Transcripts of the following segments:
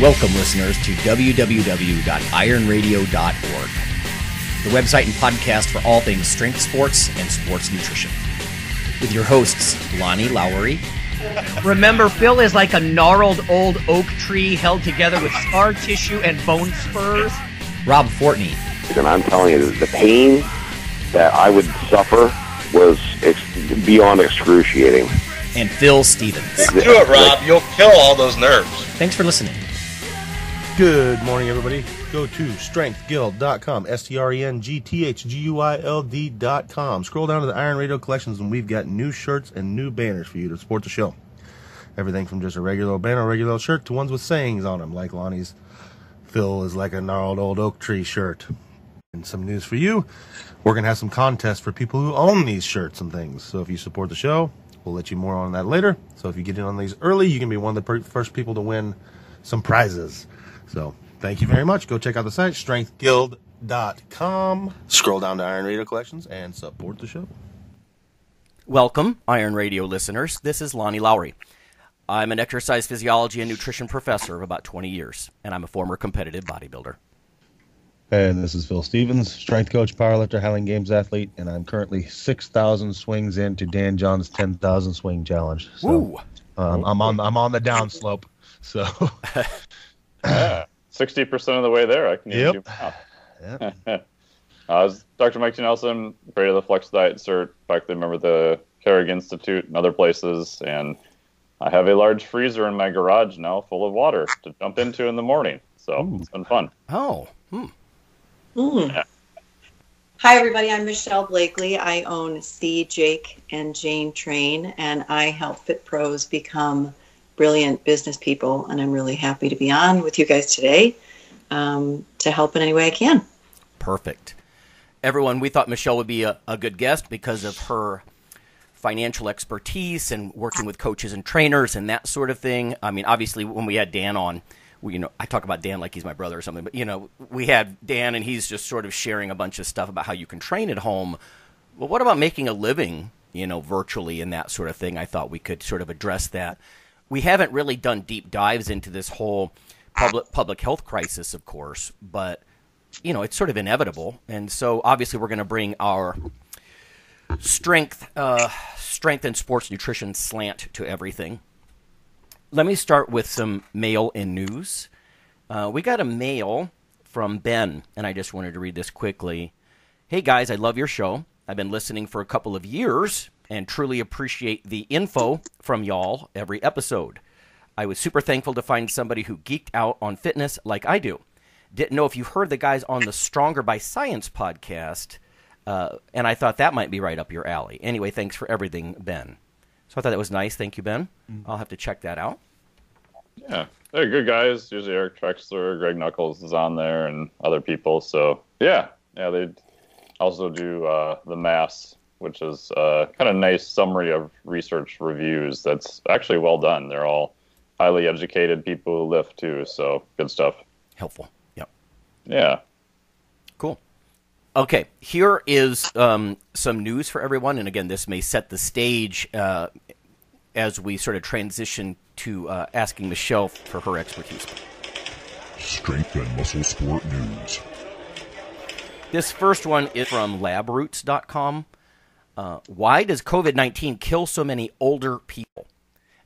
Welcome, listeners, to www.ironradio.org, the website and podcast for all things strength sports and sports nutrition. With your hosts, Lonnie Lowery. Remember, Phil is like a gnarled old oak tree held together with scar tissue and bone spurs. Rob Fortney. And I'm telling you, the pain that I would suffer was ex- beyond excruciating. And Phil Stevens. Do it, Rob. You'll kill all those nerves. Thanks for listening. Good morning, everybody. Go to strengthguild.com, S T R E N G T H G U I L D.com. Scroll down to the Iron Radio collections, and we've got new shirts and new banners for you to support the show. Everything from just a regular old banner, regular old shirt, to ones with sayings on them, like Lonnie's Phil is like a gnarled old oak tree shirt. And some news for you we're going to have some contests for people who own these shirts and things. So if you support the show, we'll let you more on that later. So if you get in on these early, you can be one of the first people to win some prizes. So thank you very much. Go check out the site, strengthguild.com. Scroll down to Iron Radio Collections and support the show. Welcome, Iron Radio listeners. This is Lonnie Lowery. I'm an exercise physiology and nutrition professor of about 20 years, and I'm a former competitive bodybuilder. And this is Phil Stevens, strength coach, powerlifter, Highland Games athlete, and I'm currently 6,000 swings into Dan John's 10,000 swing challenge. So um, I'm on I'm on the downslope. So sixty percent of the way there. I can Yep. do math. uh, was Dr. Mike T. Nelson, creator of the Flex Diet Cert, faculty member of the Carrick Institute and other places, and I have a large freezer in my garage now full of water to jump into in the morning. So it's been fun. Oh, hmm. Mm. Hi, everybody. I'm Michelle Blakely. I own C, Jake, and Jane Train, and I help Fit Pros become brilliant business people. And I'm really happy to be on with you guys today um, to help in any way I can. Perfect. Everyone, we thought Michelle would be a, a good guest because of her financial expertise and working with coaches and trainers and that sort of thing. I mean, obviously, when we had Dan on, we, you know, I talk about Dan like he's my brother or something, but you know, we had Dan and he's just sort of sharing a bunch of stuff about how you can train at home. Well, what about making a living, you know, virtually and that sort of thing? I thought we could sort of address that. We haven't really done deep dives into this whole public public health crisis, of course, but you know, it's sort of inevitable, and so obviously we're going to bring our strength, uh, strength and sports nutrition slant to everything. Let me start with some mail and news. Uh, we got a mail from Ben, and I just wanted to read this quickly. Hey guys, I love your show. I've been listening for a couple of years and truly appreciate the info from y'all every episode. I was super thankful to find somebody who geeked out on fitness like I do. Didn't know if you heard the guys on the Stronger by Science podcast, uh, and I thought that might be right up your alley. Anyway, thanks for everything, Ben. So I thought that was nice. Thank you, Ben. I'll have to check that out. Yeah, they're good guys. Usually Eric Trexler, Greg Nuckols is on there, and other people. So yeah, yeah, they also do uh, the Mass, which is uh, kind of nice summary of research reviews. That's actually well done. They're all highly educated people who lift too. So good stuff. Helpful. Yep. Yeah. Cool. Okay, here is um, some news for everyone, and again, this may set the stage uh, as we sort of transition to uh, asking Michelle for her expertise. Strength and Muscle Sport News. This first one is from labroots.com. Uh, why does COVID 19 kill so many older people?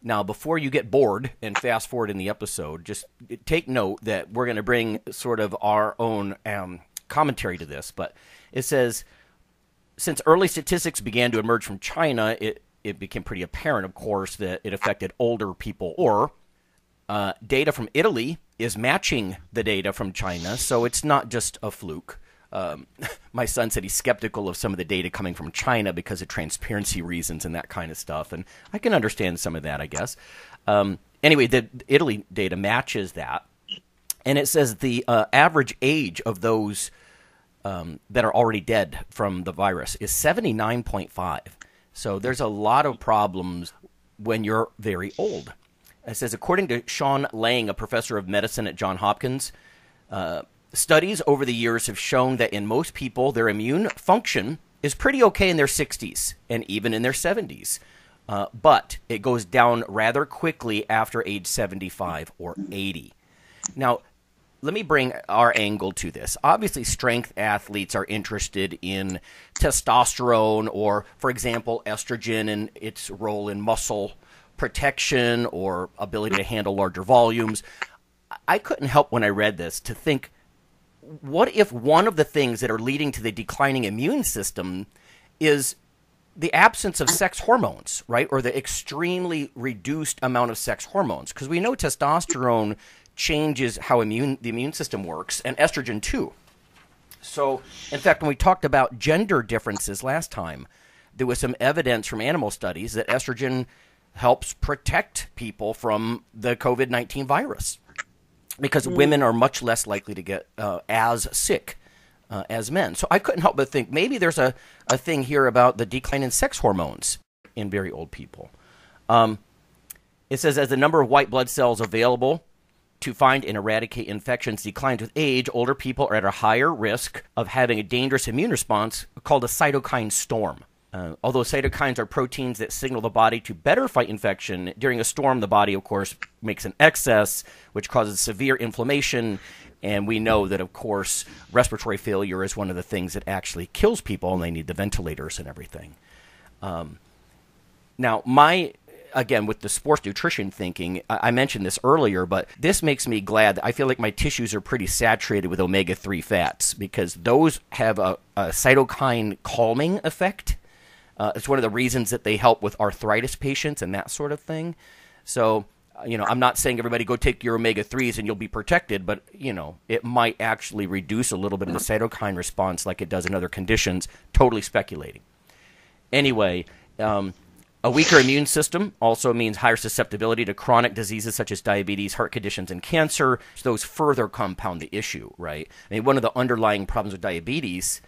Now, before you get bored and fast forward in the episode, just take note that we're going to bring sort of our own um, commentary to this. But it says since early statistics began to emerge from China, it, it became pretty apparent, of course, that it affected older people. Or uh, data from Italy is matching the data from China, so it's not just a fluke. Um, my son said he's skeptical of some of the data coming from China because of transparency reasons and that kind of stuff, and I can understand some of that, I guess. Um, anyway, the Italy data matches that, and it says the uh, average age of those um, that are already dead from the virus is 79.5. So there's a lot of problems when you're very old. It says, according to Sean Leng, a professor of medicine at Johns Hopkins, uh, studies over the years have shown that in most people, their immune function is pretty okay in their 60s and even in their 70s. Uh, but it goes down rather quickly after age 75 or 80. Now, let me bring our angle to this. Obviously, strength athletes are interested in testosterone or, for example, estrogen and its role in muscle protection or ability to handle larger volumes. I couldn't help when I read this to think what if one of the things that are leading to the declining immune system is the absence of sex hormones, right? Or the extremely reduced amount of sex hormones. Because we know testosterone changes how immune the immune system works, and estrogen too. So, in fact, when we talked about gender differences last time, there was some evidence from animal studies that estrogen helps protect people from the COVID 19 virus because mm. women are much less likely to get uh, as sick uh, as men. So I couldn't help but think maybe there's a, a thing here about the decline in sex hormones in very old people. Um, it says as the number of white blood cells available to find and eradicate infections declines with age, older people are at a higher risk of having a dangerous immune response called a cytokine storm. Uh, although cytokines are proteins that signal the body to better fight infection, during a storm, the body, of course, makes an excess, which causes severe inflammation. And we know that, of course, respiratory failure is one of the things that actually kills people, and they need the ventilators and everything. Um, now, my again with the sports nutrition thinking I, mentioned this earlier but this makes me glad i feel like my tissues are pretty saturated with omega-3 fats because those have a, a cytokine calming effect uh, it's one of the reasons that they help with arthritis patients and that sort of thing so uh, you know i'm not saying everybody go take your omega-3s and you'll be protected but you know it might actually reduce a little bit of the cytokine response like it does in other conditions totally speculating anyway um, a weaker immune system also means higher susceptibility to chronic diseases such as diabetes, heart conditions, and cancer. So those further compound the issue, right? I mean, one of the underlying problems with diabetes,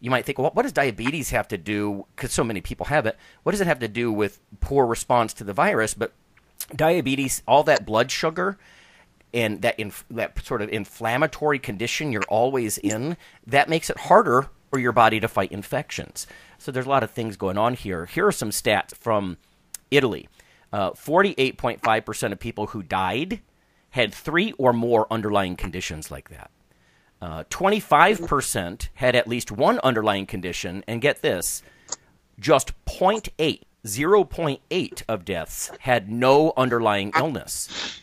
you might think, well, what does diabetes have to do? Because so many people have it. What does it have to do with poor response to the virus? But diabetes, all that blood sugar, and that inf- that sort of inflammatory condition you're always in, that makes it harder for your body to fight infections. So there's a lot of things going on here. Here are some stats from Italy. Uh, 48.5% of people who died had three or more underlying conditions like that. Uh, 25% had at least one underlying condition, and get this, just 0.8, 0.8 of deaths had no underlying illness.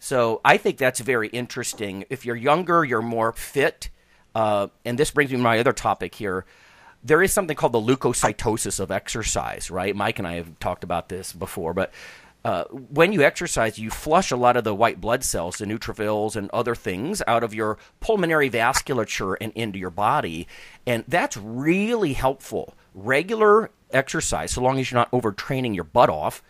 So I think that's very interesting. If you're younger, you're more fit. Uh, and this brings me to my other topic here there is something called the leukocytosis of exercise, right? Mike and I have talked about this before, but uh, when you exercise, you flush a lot of the white blood cells, the neutrophils, and other things out of your pulmonary vasculature and into your body. And that's really helpful. Regular exercise, so long as you're not overtraining your butt off,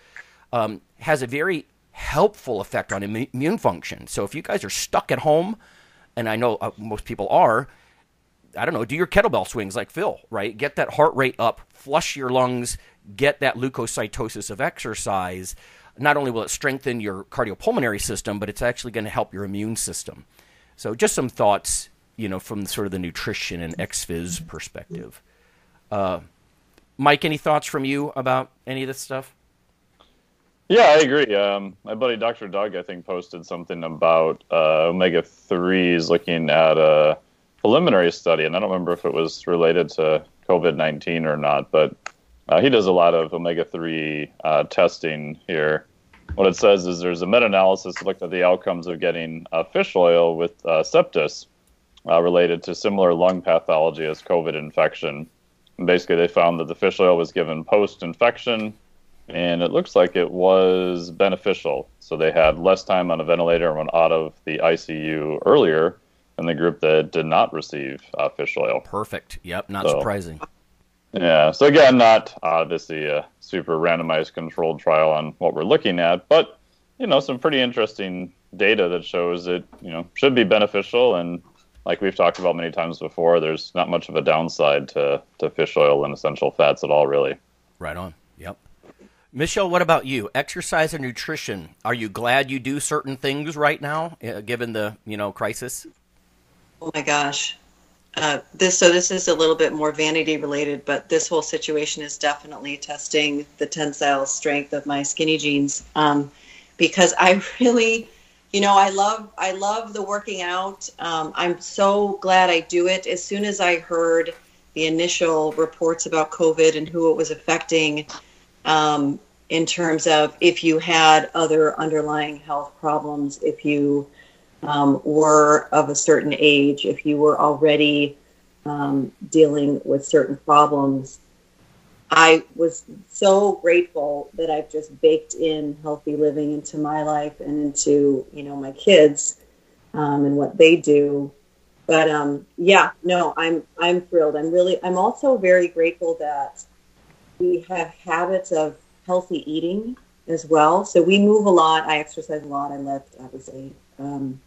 um, has a very helpful effect on immune function. So if you guys are stuck at home, and I know uh, most people are, I don't know, do your kettlebell swings like Phil, right? Get that heart rate up, flush your lungs, get that leukocytosis of exercise. Not only will it strengthen your cardiopulmonary system, but it's actually going to help your immune system. So, just some thoughts, you know, from sort of the nutrition and XFIZ perspective. Uh, Mike, any thoughts from you about any of this stuff? Yeah, I agree. Um, my buddy Dr. Doug, I think, posted something about uh, omega threes, looking at a preliminary study, and I don't remember if it was related to COVID 19 or not, but uh, he does a lot of omega 3 uh, testing here. What it says is there's a meta analysis that looked at the outcomes of getting uh, fish oil with uh, sepsis uh, related to similar lung pathology as COVID infection. And basically, they found that the fish oil was given post infection, and it looks like it was beneficial. So they had less time on a ventilator and went out of the ICU earlier and the group that did not receive uh, fish oil. Perfect. Yep. Not so, surprising. Yeah. So again, not obviously a super randomized controlled trial on what we're looking at, but you know some pretty interesting data that shows it you know should be beneficial and like we've talked about many times before, there's not much of a downside to, to fish oil and essential fats at all, really. Right on. Yep. Michelle, what about you? Exercise and nutrition. Are you glad you do certain things right now, uh, given the you know crisis? Oh my gosh. Uh, this so this is a little bit more vanity related, but this whole situation is definitely testing the tensile strength of my skinny jeans um, because I really you know, I love I love the working out. Um, I'm so glad I do it. As soon as I heard the initial reports about COVID and who it was affecting, um, in terms of if you had other underlying health problems, if you um, were of a certain age, if you were already um, dealing with certain problems, I was so grateful that I've just baked in healthy living into my life and into you know my kids um, and what they do. But um, yeah, no, I'm I'm thrilled. I'm really I'm also very grateful that we have habits of healthy eating as well. So we move a lot. I exercise a lot. I lift, obviously, um,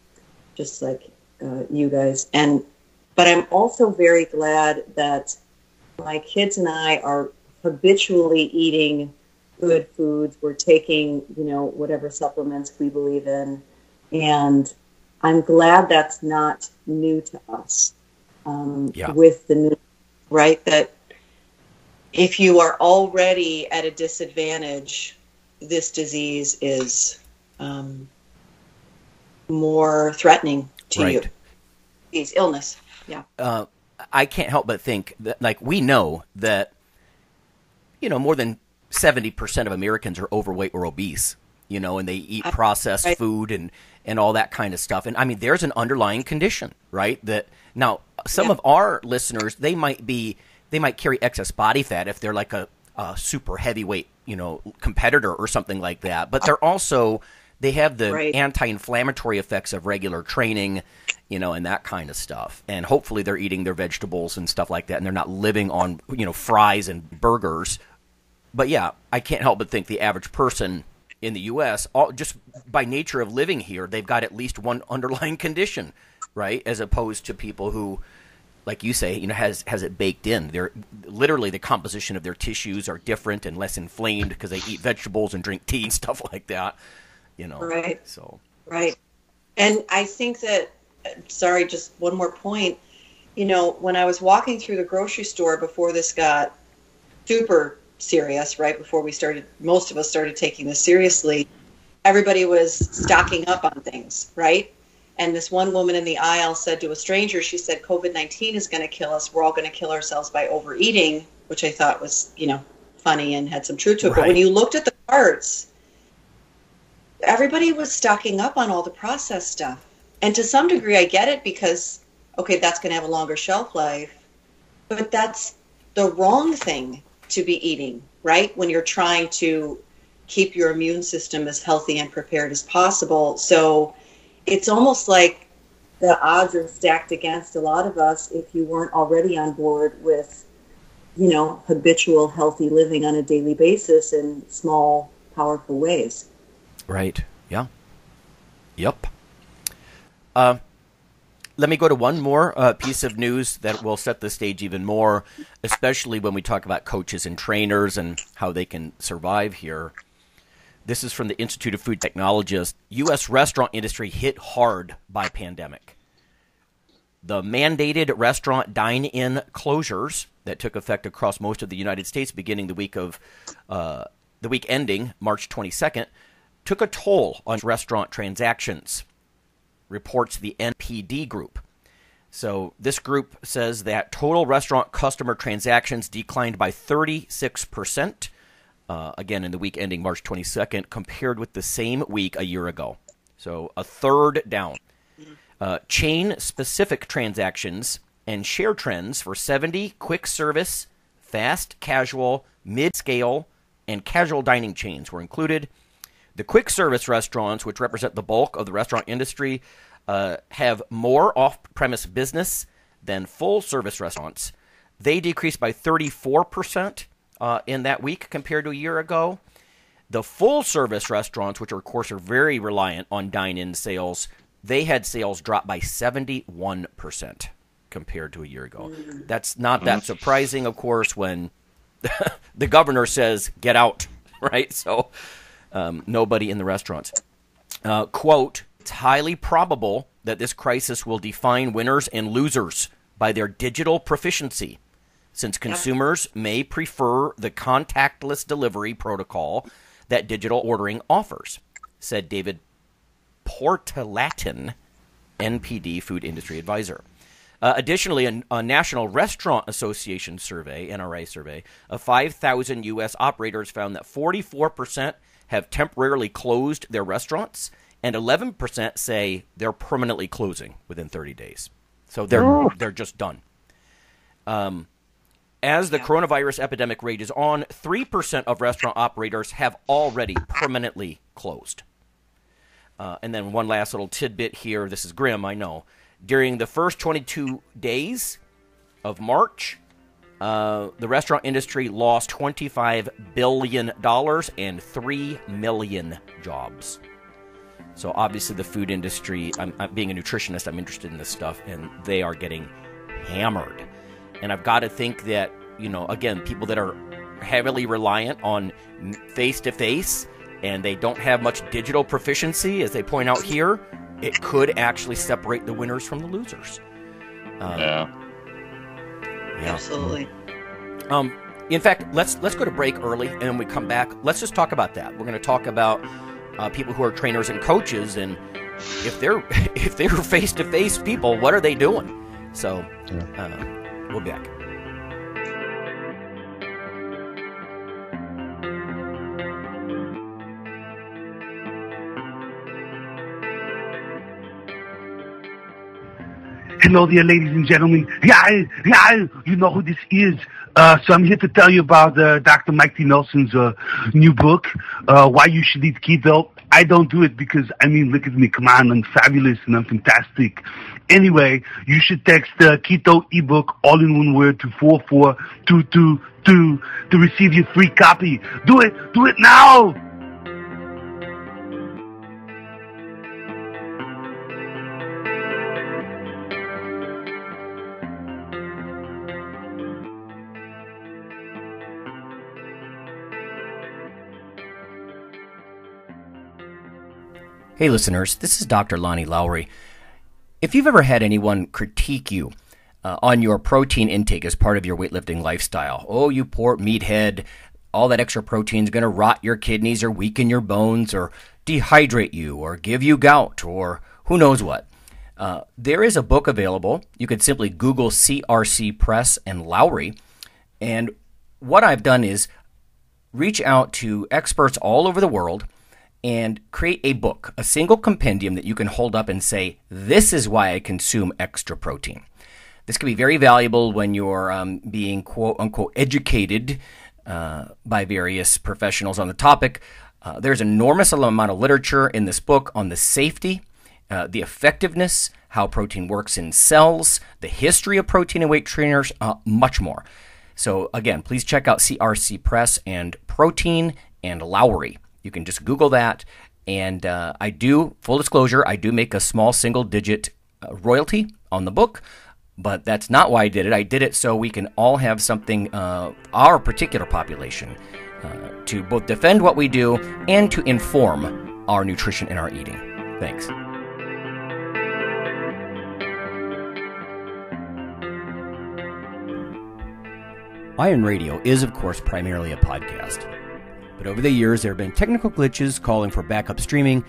just like uh, you guys. And but I'm also very glad that my kids and I are habitually eating good foods. We're taking, you know, whatever supplements we believe in. And I'm glad that's not new to us. Um, yeah. With the new, right? That if you are already at a disadvantage, this disease is um, more threatening to right. you. These illness. Yeah. Uh, I can't help but think that, like, we know that you know, more than 70% of Americans are overweight or obese, you know, and they eat processed food and, and all that kind of stuff. And I mean, there's an underlying condition, right? That now some yeah. of our listeners, they might be, they might carry excess body fat if they're like a, a super heavyweight, you know, competitor or something like that. But they're also, they have the right. anti-inflammatory effects of regular training you know and that kind of stuff and hopefully they're eating their vegetables and stuff like that and they're not living on you know fries and burgers but yeah, I can't help but think the average person in the U.S., all, just by nature of living here, they've got at least one underlying condition, right? As opposed to people who, like you say, you know, has has it baked in. They're literally the composition of their tissues are different and less inflamed because they eat vegetables and drink tea and stuff like that. You know, right? So right, and I think that. Sorry, just one more point. You know, when I was walking through the grocery store before this got super serious right before we started most of us started taking this seriously everybody was stocking up on things right and this one woman in the aisle said to a stranger she said covid-19 is going to kill us we're all going to kill ourselves by overeating which i thought was you know funny and had some truth to it right. but when you looked at the carts everybody was stocking up on all the processed stuff and to some degree i get it because okay that's going to have a longer shelf life but that's the wrong thing to be eating, right? When you're trying to keep your immune system as healthy and prepared as possible. So it's almost like the odds are stacked against a lot of us if you weren't already on board with, you know, habitual healthy living on a daily basis in small, powerful ways. Right. Yeah. Yep. Uh, let me go to one more uh, piece of news that will set the stage even more, especially when we talk about coaches and trainers and how they can survive here. This is from the Institute of Food Technologists. U.S. restaurant industry hit hard by pandemic. The mandated restaurant dine-in closures that took effect across most of the United States beginning the week of uh, the week ending March 22nd took a toll on restaurant transactions reports the NPD group. So this group says that total restaurant customer transactions declined by 36%, uh, again in the week ending March 22nd, compared with the same week a year ago. So a third down. Uh, chain specific transactions and share trends for 70 quick service, fast casual, mid scale, and casual dining chains were included. The quick service restaurants, which represent the bulk of the restaurant industry, uh, have more off premise business than full service restaurants. They decreased by 34% uh, in that week compared to a year ago. The full service restaurants, which of course are very reliant on dine in sales, they had sales drop by 71% compared to a year ago. That's not that surprising, of course, when the governor says, get out, right? So um, nobody in the restaurants. Uh, quote, it's highly probable that this crisis will define winners and losers by their digital proficiency, since consumers may prefer the contactless delivery protocol that digital ordering offers, said David Portalatin, NPD Food Industry Advisor. Uh, additionally, a, a, National Restaurant Association survey, NRA survey, of 5,000 U.S. operators found that 44% have temporarily closed their restaurants, and 11% say they're permanently closing within 30 days. So they're oh. they're just done. Um, as the yeah. coronavirus epidemic rages on, 3% of restaurant operators have already permanently closed. Uh, and then one last little tidbit here. This is grim, I know. During the first 22 days of March, uh, the restaurant industry lost $25 billion and 3 million jobs. So, obviously, the food industry, I'm, I'm, being a nutritionist, I'm interested in this stuff, and they are getting hammered. And I've got to think that, you know, again, people that are heavily reliant on face to face and they don't have much digital proficiency, as they point out here, it could actually separate the winners from the losers. Um, yeah. Yeah. Absolutely. Um, in fact, let's let's go to break early, and when we come back, let's just talk about that. We're going to talk about uh, people who are trainers and coaches, and if they're if they're face to face people, what are they doing? So, uh, we'll be back. Hello there, ladies and gentlemen. Yeah, yeah, you know who this is. Uh, so I'm here to tell you about uh, Dr. Mike T. Nelson's uh, new book, uh, Why You Should Eat Keto. I don't do it because, I mean, look at me. Come on, I'm fabulous and I'm fantastic. Anyway, you should text the Keto ebook all in one word to 44222 to receive your free copy. Do it. Do it now. Hey, listeners, this is Dr. Lonnie Lowery. If you've ever had anyone critique you uh, on your protein intake as part of your weightlifting lifestyle, oh, you poor meathead, all that extra protein is going to rot your kidneys or weaken your bones or dehydrate you or give you gout or who knows what. Uh, there is a book available. You could simply Google CRC Press and Lowery. And what I've done is reach out to experts all over the world and create a book, a single compendium that you can hold up and say, This is why I consume extra protein. This can be very valuable when you're um, being quote unquote educated uh, by various professionals on the topic. Uh, there's enormous amount of literature in this book on the safety, uh, the effectiveness, how protein works in cells, the history of protein and weight trainers, uh, much more. So, again, please check out CRC Press and Protein and Lowery. You can just Google that. And uh, I do, full disclosure, I do make a small single digit uh, royalty on the book, but that's not why I did it. I did it so we can all have something, uh, our particular population, uh, to both defend what we do and to inform our nutrition and our eating. Thanks. Iron Radio is, of course, primarily a podcast. But over the years, there have been technical glitches calling for backup streaming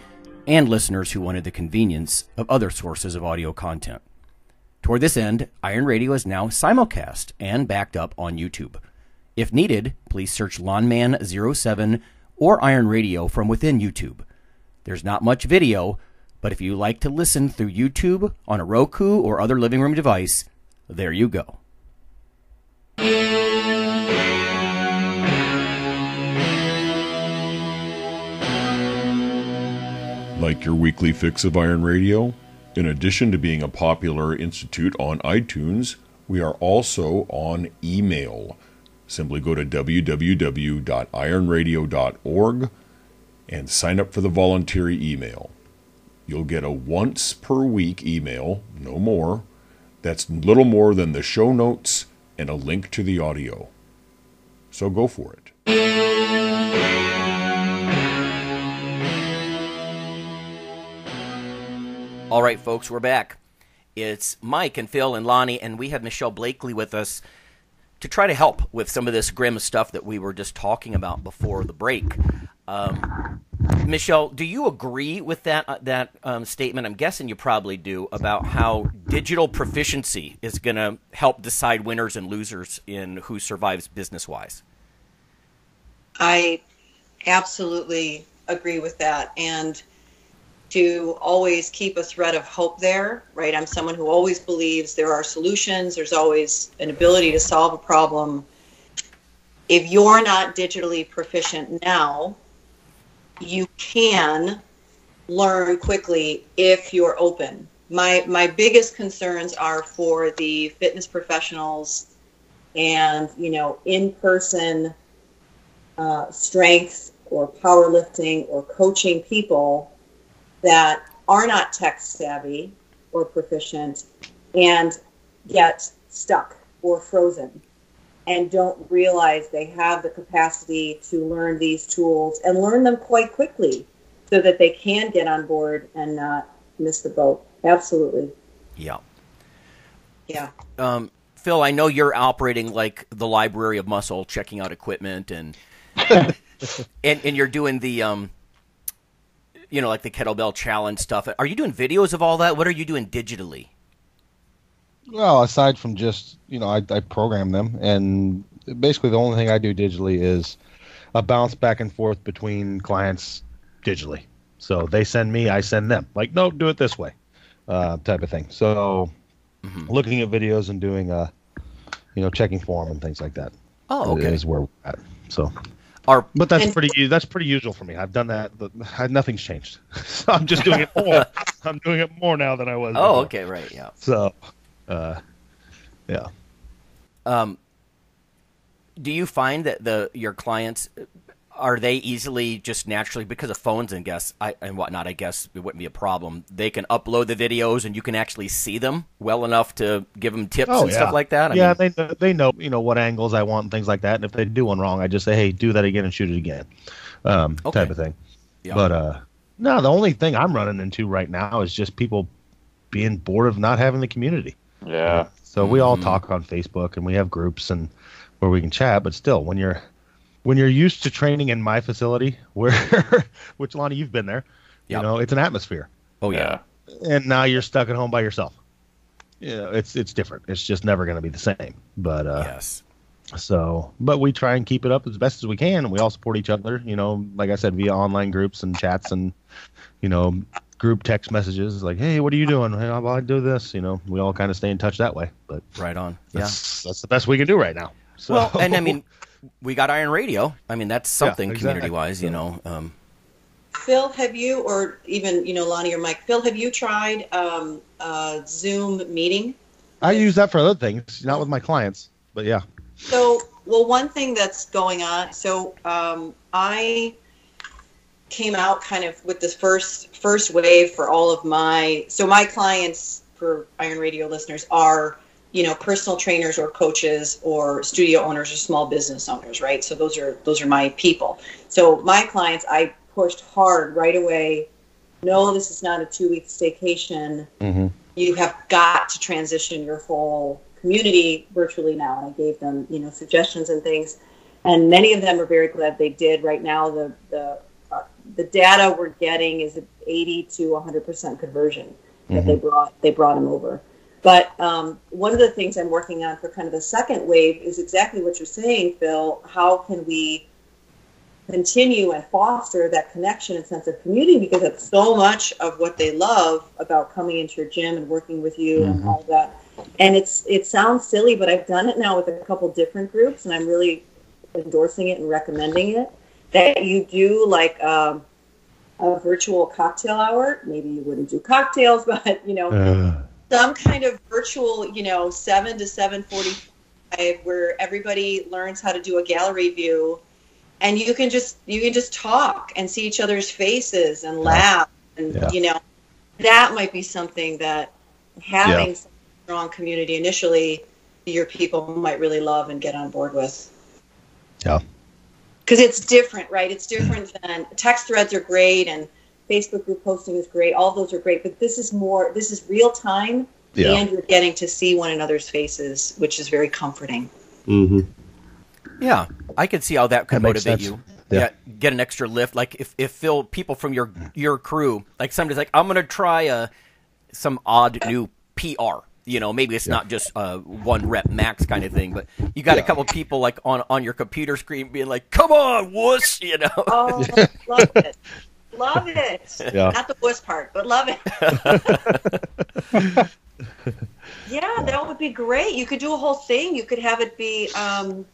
and listeners who wanted the convenience of other sources of audio content. Toward this end, Iron Radio is now simulcast and backed up on YouTube. If needed, please search Lawnman07 or Iron Radio from within YouTube. There's not much video, but if you like to listen through YouTube on a Roku or other living room device, there you go. Like your weekly fix of Iron Radio? In addition to being a popular institute on iTunes, we are also on email. Simply go to www.ironradio.org and sign up for the voluntary email. You'll get a once per week email, no more. That's little more than the show notes and a link to the audio. So go for it. All right, folks, we're back. It's Mike and Phil and Lonnie, and we have Michelle Blakely with us to try to help with some of this grim stuff that we were just talking about before the break. Um, Michelle, do you agree with that uh, that um, statement? I'm guessing you probably do about how digital proficiency is going to help decide winners and losers in who survives business wise. I absolutely agree with that, and to always keep a thread of hope there. Right, I'm someone who always believes there are solutions. There's always an ability to solve a problem. If you're not digitally proficient now, you can learn quickly if you're open. My my biggest concerns are for the fitness professionals and you know in person uh, strength or powerlifting or coaching people that are not tech savvy or proficient and get stuck or frozen and don't realize they have the capacity to learn these tools and learn them quite quickly so that they can get on board and not miss the boat. Absolutely. Yeah. Yeah. Um, Phil, I know you're operating like the library of muscle, checking out equipment and and, and you're doing the um, you know, like the kettlebell challenge stuff. Are you doing videos of all that? What are you doing digitally? Well, aside from just you know, I, I program them, and basically the only thing I do digitally is a bounce back and forth between clients digitally. So they send me, I send them. Like, no, do it this way, uh, type of thing. So mm-hmm. looking at videos and doing, uh, you know, checking form and things like that. Oh, okay. Is where we're at. So. Our, but that's pretty that's pretty usual for me. I've done that. nothing's changed. so I'm just doing it more. I'm doing it more now than I was. Oh, before. okay, right, yeah. So, uh, yeah. Um, do you find that the your clients are they easily just naturally because of phones and guess I, and whatnot? I guess it wouldn't be a problem. They can upload the videos and you can actually see them well enough to give them tips oh, and yeah. stuff like that. I yeah, mean, they they know you know what angles I want and things like that. And if they do one wrong, I just say, hey, do that again and shoot it again, um, okay. type of thing. Yeah. But uh, no, the only thing I'm running into right now is just people being bored of not having the community. Yeah. So we all mm-hmm. talk on Facebook and we have groups and where we can chat. But still, when you're when you're used to training in my facility, where which Lonnie, you've been there, yep. you know, it's an atmosphere. Oh yeah. And now you're stuck at home by yourself. You know, it's it's different. It's just never going to be the same. But uh, yes. So, but we try and keep it up as best as we can, and we all support each other. You know, like I said, via online groups and chats and you know group text messages like, "Hey, what are you doing? Hey, well, I do this." You know, we all kind of stay in touch that way. But right on. That's, yeah, that's the best we can do right now. So. Well, and I mean, we got Iron Radio. I mean, that's something yeah, exactly. community wise. You know. Um, Phil, have you, or even you know Lonnie or Mike? Phil, have you tried um, uh, Zoom meeting? I use that for other things, not with my clients, but yeah. So, well, one thing that's going on. So, um, I came out kind of with this first first wave for all of my so my clients for Iron Radio listeners are you know personal trainers or coaches or studio owners or small business owners right? So those are those are my people. So my clients I pushed hard right away. No this is not a two week staycation. Mm-hmm. you have got to transition your whole community virtually now. And I gave them you know suggestions and things. And many of them are very glad they did. Right now the the the data we're getting is 80 to 100% conversion that mm-hmm. they brought they brought them over. But um, one of the things I'm working on for kind of the second wave is exactly what you're saying, Phil. How can we continue and foster that connection and sense of community because that's so much of what they love about coming into your gym and working with you mm-hmm. and all that. And it's it sounds silly, but I've done it now with a couple different groups, and I'm really endorsing it and recommending it that you do like um, a virtual cocktail hour. Maybe you wouldn't do cocktails, but you know, uh. Some kind of virtual, you know, seven to seven forty-five, where everybody learns how to do a gallery view, and you can just you can just talk and see each other's faces and laugh, and yeah. you know, that might be something that having yeah. strong community initially, your people might really love and get on board with. Yeah because it's different, right? It's different than text threads are great and Facebook group posting is great. All those are great, but this is more. This is real time, yeah. and you're getting to see one another's faces, which is very comforting. Mm-hmm. Yeah, I could see how that could that motivate you. Yeah. yeah. get an extra lift. Like if, if Phil, people from your your crew, like somebody's like, I'm gonna try a some odd new PR. You know, maybe it's yeah. not just a one rep max kind of thing, but you got yeah. a couple people like on on your computer screen being like, "Come on, wuss!" You know. Oh, love it, love it. Yeah. Not the worst part, but love it. yeah, that would be great. You could do a whole thing. You could have it be. Um,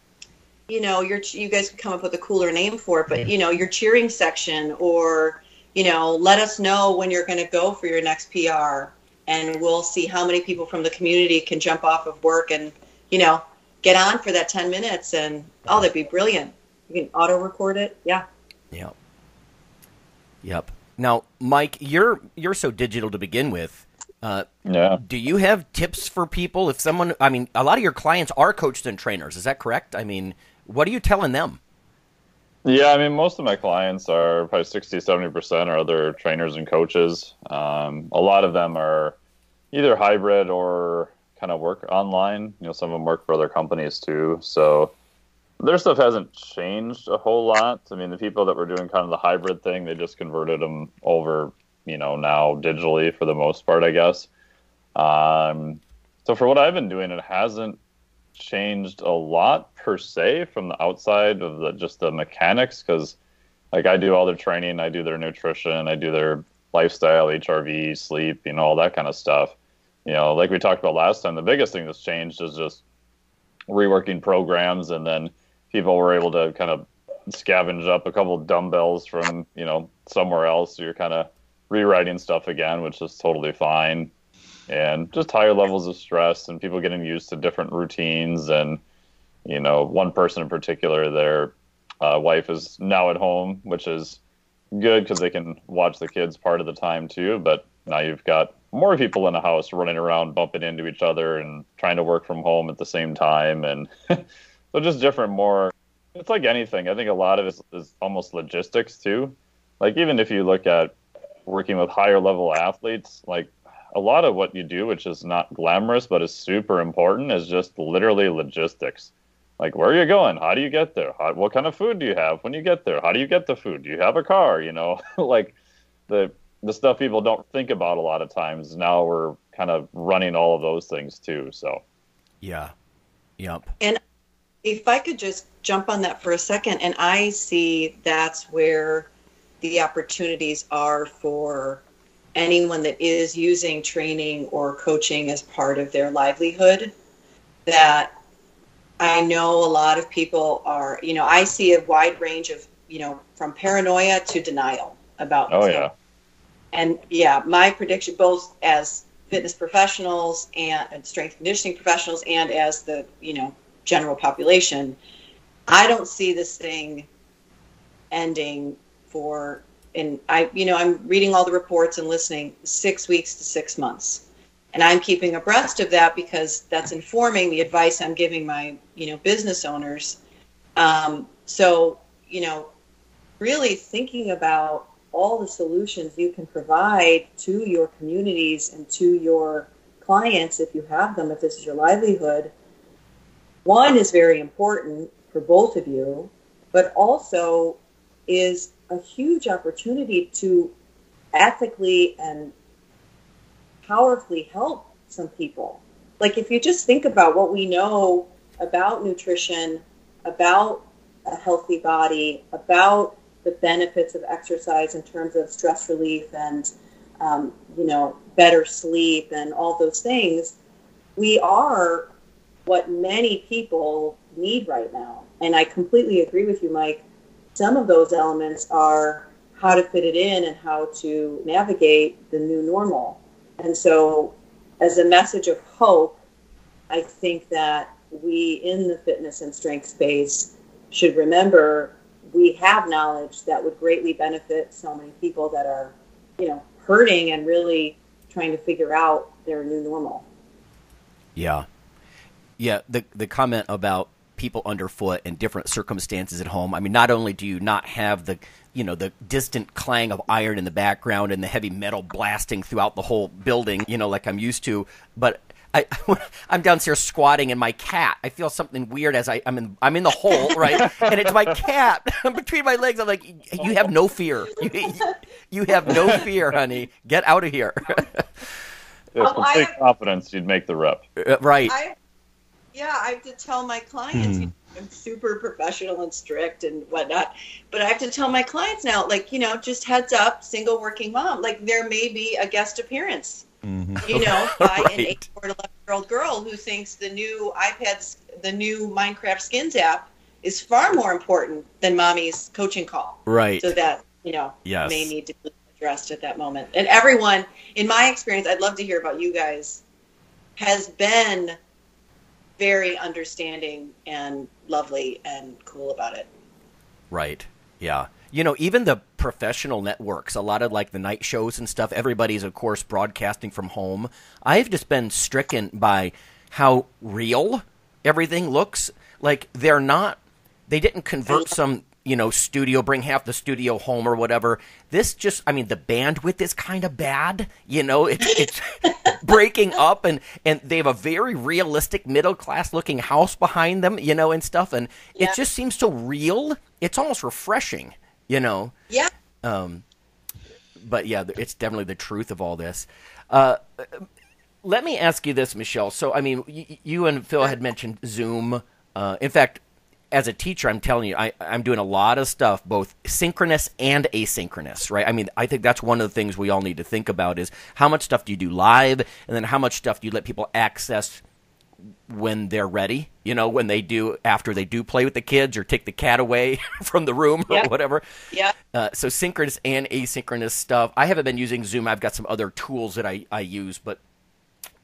you know, your you guys could come up with a cooler name for it, but you know, your cheering section or you know, let us know when you're going to go for your next PR and we'll see how many people from the community can jump off of work and, you know, get on for that 10 minutes and oh, that'd be brilliant. You can auto record it. Yeah. Yep. Yep. Now, Mike, you're you're so digital to begin with. Uh, yeah. Do you have tips for people if someone? I mean, a lot of your clients are coaches and trainers. Is that correct? I mean, what are you telling them? Yeah, I mean, most of my clients are probably 60, 70% are other trainers and coaches. Um, a lot of them are either hybrid or kind of work online. You know, some of them work for other companies too. So their stuff hasn't changed a whole lot. I mean, the people that were doing kind of the hybrid thing, they just converted them over, you know, now digitally for the most part, I guess. Um, so for what I've been doing, it hasn't changed a lot per se from the outside of the just the mechanics because like I do all their training, I do their nutrition, I do their lifestyle, HRV, sleep, you know, all that kind of stuff. You know, like we talked about last time, the biggest thing that's changed is just reworking programs and then people were able to kind of scavenge up a couple dumbbells from, you know, somewhere else. So you're kind of rewriting stuff again, which is totally fine. And just higher levels of stress and people getting used to different routines and you know one person in particular their uh, wife is now at home which is good because they can watch the kids part of the time too. But now you've got more people in the house running around bumping into each other and trying to work from home at the same time. And so just different more it's like anything i think a lot of it is, is almost logistics too like even if you look at working with higher level athletes like a lot of what you do, which is not glamorous but is super important, is just literally logistics. Like, where are you going? How do you get there? How, what kind of food do you have when you get there? How do you get the food? Do you have a car? You know, like the the stuff people don't think about a lot of times. Now we're kind of running all of those things too. So, yeah, yep. And if I could just jump on that for a second, and I see that's where the opportunities are for anyone that is using training or coaching as part of their livelihood that I know a lot of people are, you know, I see a wide range of, you know, from paranoia to denial about. Oh, yeah. And yeah, my prediction, both as fitness professionals and, and strength conditioning professionals and as the, you know, general population, I don't see this thing ending for and I, you know, I'm reading all the reports and listening six weeks to six months. And I'm keeping abreast of that because that's informing the advice I'm giving my, you know, business owners. Um, so, you know, really thinking about all the solutions you can provide to your communities and to your clients if you have them, if this is your livelihood. One is very important for both of you, but also is a huge opportunity to ethically and powerfully help some people. Like if you just think about what we know about nutrition, about a healthy body, about the benefits of exercise in terms of stress relief and um, you know better sleep and all those things, we are what many people need right now. And I completely agree with you, Mike some of those elements are how to fit it in and how to navigate the new normal. And so, as a message of hope, I think that we in the fitness and strength space should remember we have knowledge that would greatly benefit so many people that are, you know, hurting and really trying to figure out their new normal. Yeah. Yeah, the the comment about people underfoot and different circumstances at home. I mean, not only do you not have the you know the distant clang of iron in the background and the heavy metal blasting throughout the whole building, you know, like I'm used to, but I, I'm downstairs squatting, and my cat. I feel something weird as I, I'm in. I'm in the hole, right? and it's my cat between my legs. I'm like, you have no fear. You, you have no fear, honey. Get out of here. With um, complete confidence, you'd make the rep. Uh, right. I, yeah, I have to tell my clients. Hmm. I'm super professional and strict and whatnot, but I have to tell my clients now, like you know, just heads up, single working mom. Like there may be a guest appearance Mm-hmm. You know, by right. an eight or eleven year old girl who thinks the new iPads, the new Minecraft Skins app is far more important than mommy's coaching call. Right. So that you know yes. may need to be addressed at that moment. And everyone, in my experience, I'd love to hear about you guys, has been very understanding and lovely and cool about it. Right. Yeah you know, even the professional networks, a lot of like the night shows and stuff, everybody's, of course, broadcasting from home. I've just been stricken by how real everything looks. Like they're not, they didn't convert some, you know, studio, bring half the studio home or whatever. This just, I mean, the bandwidth is kind of bad. You know, it's, it's breaking up and, and they have a very realistic middle class looking house behind them, you know, and stuff. And yeah. it just seems so real. It's almost refreshing you know. Yeah. Um, but yeah, it's definitely the truth of all this. Uh, let me ask you this, Michelle. So, I mean, y- you and Phil had mentioned Zoom. Uh, in fact, as a teacher, I'm telling you, I, I'm doing a lot of stuff, both synchronous and asynchronous, right? I mean, I think that's one of the things we all need to think about is how much stuff do you do live, and then how much stuff do you let people access when they're ready, you know, when they do after they do play with the kids or take the cat away from the room or yep. whatever. Yeah. Uh, so synchronous and asynchronous stuff. I haven't been using Zoom. I've got some other tools that I, I use, but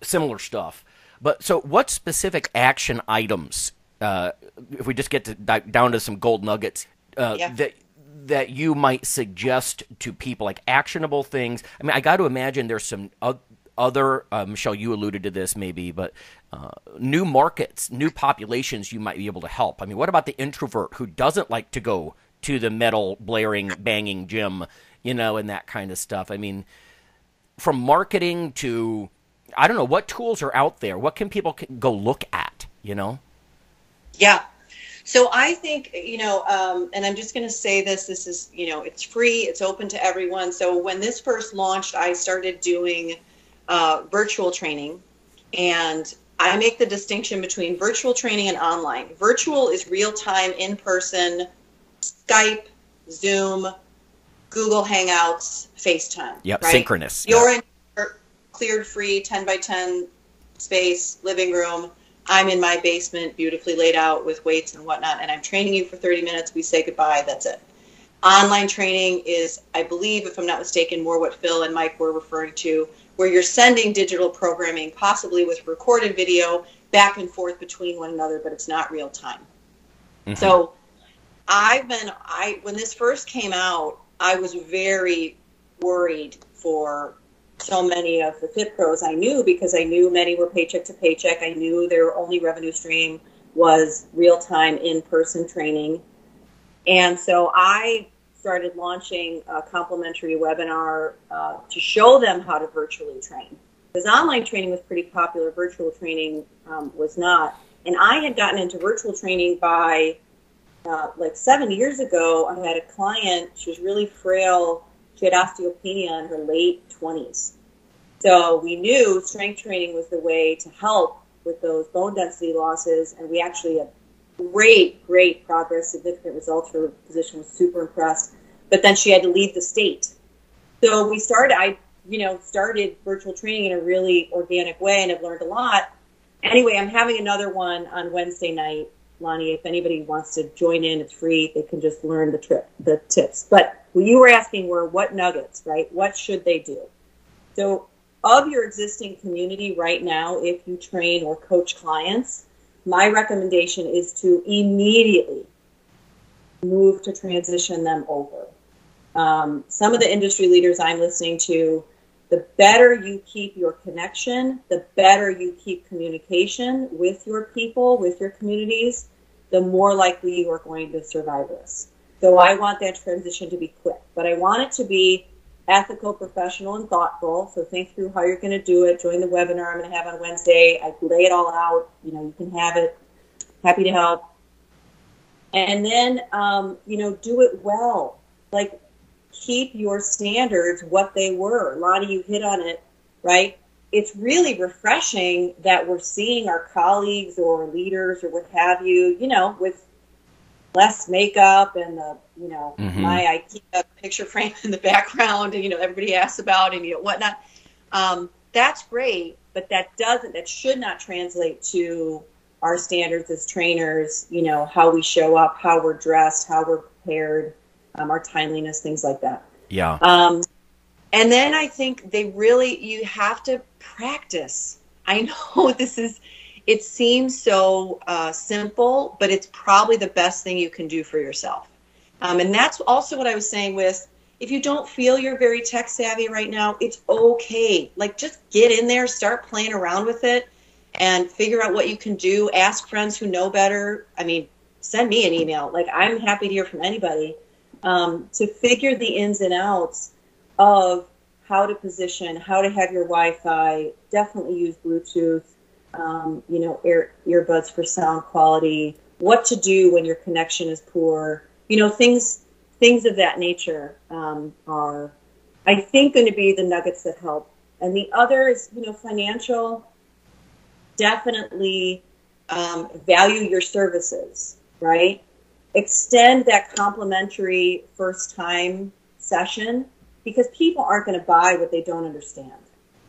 similar stuff. But so, what specific action items, uh, if we just get to down to some gold nuggets, uh, yeah. that that you might suggest to people, like actionable things? I mean, I got to imagine there's some other uh, Michelle, you alluded to this maybe, but uh, new markets, new populations you might be able to help. I mean, what about the introvert who doesn't like to go to the metal blaring, banging gym, you know, and that kind of stuff? I mean, from marketing to, I don't know, what tools are out there? What can people go look at, you know? Yeah. So I think, you know, um, and I'm just going to say this this is, you know, it's free, it's open to everyone. So when this first launched, I started doing uh, virtual training. And I make the distinction between virtual training and online. Virtual is real time, in person, Skype, Zoom, Google Hangouts, FaceTime. Yep, right? synchronous. You're yep. in your cleared free 10 by 10 space, living room. I'm in my basement, beautifully laid out with weights and whatnot, and I'm training you for 30 minutes. We say goodbye. That's it. Online training is, I believe, if I'm not mistaken, more what Phil and Mike were referring to where you're sending digital programming, possibly with recorded video, back and forth between one another, but it's not real time. Mm-hmm. So I've been I when this first came out, I was very worried for so many of the fit pros I knew because I knew many were paycheck to paycheck. I knew their only revenue stream was real time in person training. And so I started launching a complimentary webinar uh, to show them how to virtually train. Because online training was pretty popular, virtual training um, was not. And I had gotten into virtual training by uh, like seven years ago. I had a client, she was really frail. She had osteopenia in her late 20s. So we knew strength training was the way to help with those bone density losses. And we actually had great, great progress, significant results. Her physician was super impressed. But then she had to leave the state. So we started, I, you know, started virtual training in a really organic way and I've learned a lot. Anyway, I'm having another one on Wednesday night. Lonnie, if anybody wants to join in, it's free. They can just learn the trip, the tips. But you were asking were what nuggets, right? What should they do? So of your existing community right now, if you train or coach clients, my recommendation is to immediately move to transition them over. Um, some of the industry leaders I'm listening to, the better you keep your connection, the better you keep communication with your people, with your communities, the more likely you are going to survive this. So I want that transition to be quick, but I want it to be ethical, professional, and thoughtful. So think through how you're going to do it. Join the webinar I'm going to have on Wednesday. I lay it all out. You know, you can have it. Happy to help. And then, um, you know, do it well. Like, keep your standards what they were. Lonnie, you hit on it, right? It's really refreshing that we're seeing our colleagues or leaders or what have you, you know, with less makeup and the you know mm-hmm. my IKEA picture frame in the background and you know everybody asks about and you know whatnot. Um, that's great, but that doesn't that should not translate to our standards as trainers. You know how we show up, how we're dressed, how we're prepared, um, our timeliness, things like that. Yeah. Um, and then I think they really you have to practice. I know this is it seems so uh, simple, but it's probably the best thing you can do for yourself. Um, and that's also what I was saying with if you don't feel you're very tech savvy right now, it's okay. Like just get in there, start playing around with it, and figure out what you can do. Ask friends who know better. I mean, send me an email. Like I'm happy to hear from anybody um, to figure the ins and outs of how to position, how to have your Wi-Fi. Definitely use Bluetooth um, you know, ear, earbuds for sound quality, what to do when your connection is poor, you know, things things of that nature um, are, I think, going to be the nuggets that help. And the other is, you know, financial. Definitely um, value your services, right? Extend that complimentary first time session because people aren't going to buy what they don't understand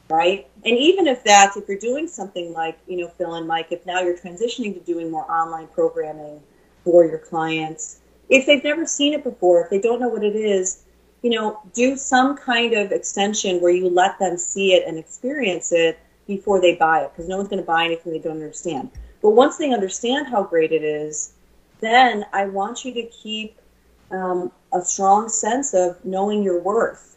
right? And even if that's, if you're doing something like, you know, Phil and Mike, if now you're transitioning to doing more online programming for your clients, if they've never seen it before, if they don't know what it is, you know, do some kind of extension where you let them see it and experience it before they buy it, because no one's going to buy anything they don't understand. But once they understand how great it is, then I want you to keep um, a strong sense of knowing your worth,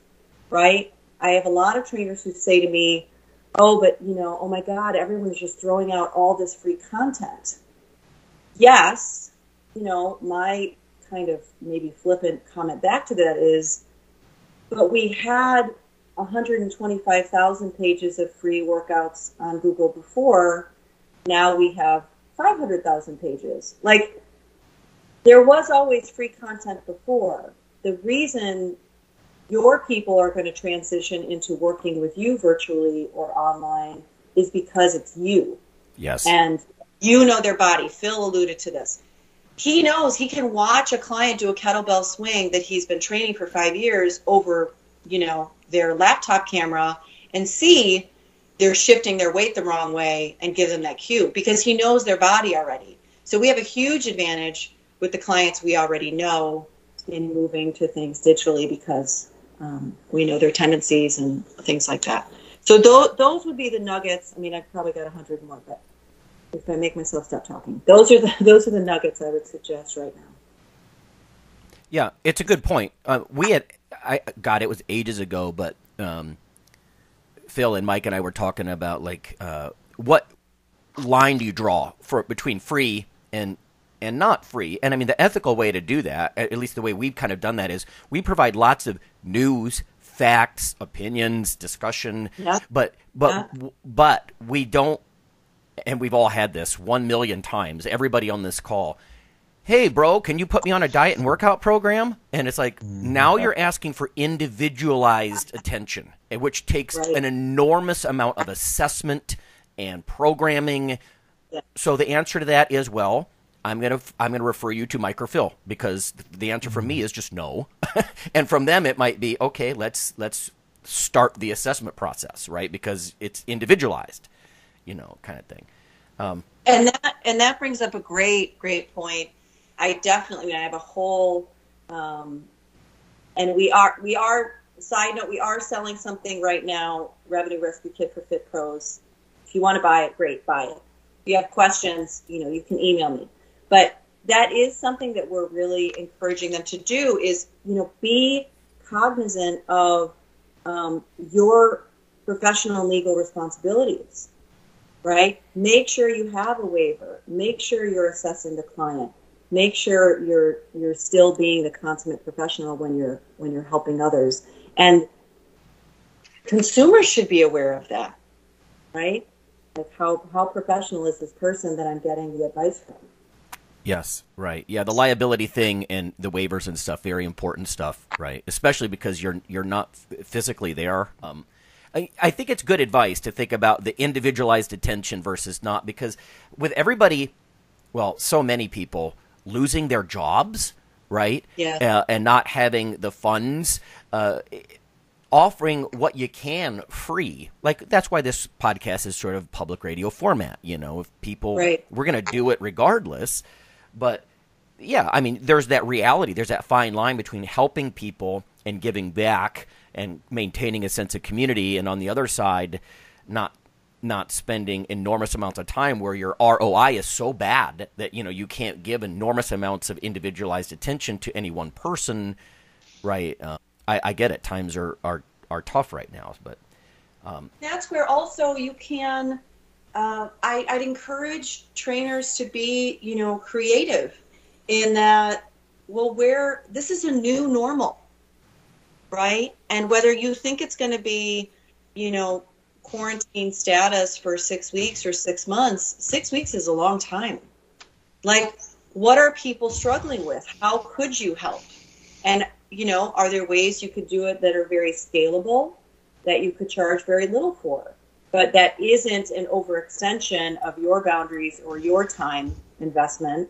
right? I have a lot of trainers who say to me, oh, but you know, oh my God, everyone's just throwing out all this free content. Yes, you know, my kind of maybe flippant comment back to that is, but we had 125,000 pages of free workouts on Google before. Now we have 500,000 pages. Like, there was always free content before. The reason your people are going to transition into working with you virtually or online is because it's you. Yes. And you know their body. Phil alluded to this. He knows he can watch a client do a kettlebell swing that he's been training for five years over, you know, their laptop camera and see they're shifting their weight the wrong way and give them that cue because he knows their body already. So we have a huge advantage with the clients we already know in moving to things digitally because um, we know their tendencies and things like that. So th- those would be the nuggets. I mean, I've probably got a hundred more, but if I make myself stop talking, those are the those are the nuggets I would suggest right now. Yeah, it's a good point. Uh, we had, I God, it was ages ago, but um, Phil and Mike and I were talking about like uh, what line do you draw for between free and and not free. And I mean, the ethical way to do that, at least the way we've kind of done that, is we provide lots of news, facts, opinions, discussion. Yeah. But but yeah. but we don't, and we've all had this one million times. Everybody on this call. Hey, bro, can you put me on a diet and workout program? And it's like mm-hmm. now you're asking for individualized attention, which takes right. an enormous amount of assessment and programming. Yeah. So the answer to that is well, I'm gonna I'm gonna refer you to Phil because the answer from me is just no, and from them it might be okay. Let's let's start the assessment process, right? Because it's individualized, you know, kind of thing. Um, and that and that brings up a great great point. I definitely I have a whole, um, and we are we are side note we are selling something right now revenue rescue kit for fit pros. If you want to buy it, great, buy it. If you have questions, you know, you can email me but that is something that we're really encouraging them to do is, you know, be cognizant of um, your professional legal responsibilities, right? Make sure you have a waiver. Make sure you're assessing the client. Make sure you're you're still being the consummate professional when you're when you're helping others. And consumers should be aware of that, right? Like how how professional is this person that I'm getting the advice from? Yes, right. Yeah, the liability thing and the waivers and stuff, very important stuff, right? Especially because you're you're not physically there. Um, I, I think it's good advice to think about the individualized attention versus not because with everybody, well, so many people losing their jobs, right? Yeah. Uh, and not having the funds, uh, offering what you can free. Like that's why this podcast is sort of public radio format. You know, if people, right. we're going to do it regardless. But yeah, I mean, there's that reality. There's that fine line between helping people and giving back and maintaining a sense of community, and on the other side, not not spending enormous amounts of time where your ROI is so bad that you know you can't give enormous amounts of individualized attention to any one person. Right? Uh, I, I, get it. Times are, are are tough right now, but um, that's where also you can. Uh, I, I'd encourage trainers to be, you know, creative in that. Well, where this is a new normal, right? And whether you think it's going to be, you know, quarantine status for six weeks or six months, six weeks is a long time. Like, what are people struggling with? How could you help? And, you know, are there ways you could do it that are very scalable that you could charge very little for? But that isn't an overextension of your boundaries or your time investment,